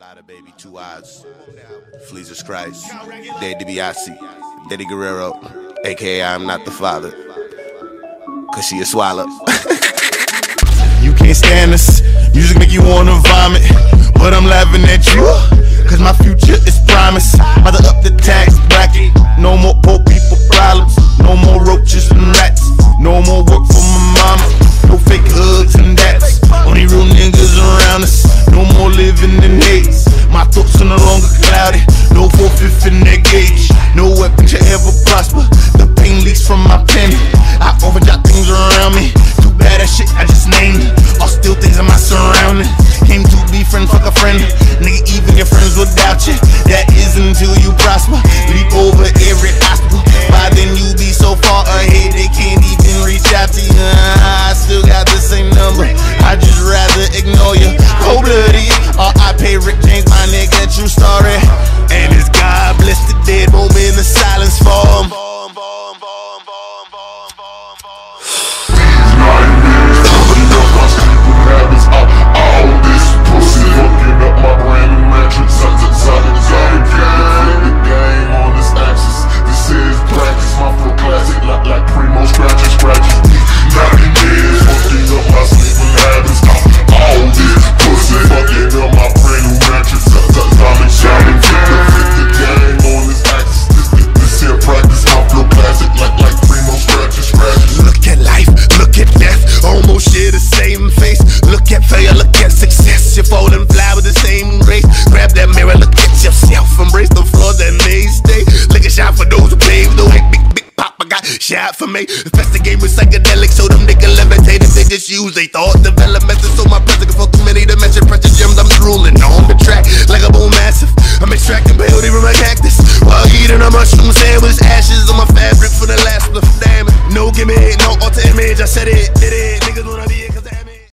Blada baby, two eyes. Fleezus Christ. Daddy DiBiase. Daddy Guerrero. AKA I'm not the father. Cause she a swallow. You can't stand us. Music make you wanna vomit. But I'm laughing at you. Nigga, even your friends will doubt you. Fall and fly with the same race. Grab that mirror, look at yourself, embrace the flaws that may stay. Lick a shot for those who paved the way. Big, big pop, I got shot for me. Game with psychedelics, so them they can levitate if they just use they thought. Develop methods, so my present can fuck too many dimension pressure gems. I'm drooling on the track like a bone massive. I'm extracting peyote from my cactus while eating a mushroom sandwich. Ashes on my fabric for the last of damn. No gimmick, no alter image. I said it, did it. Niggas wanna be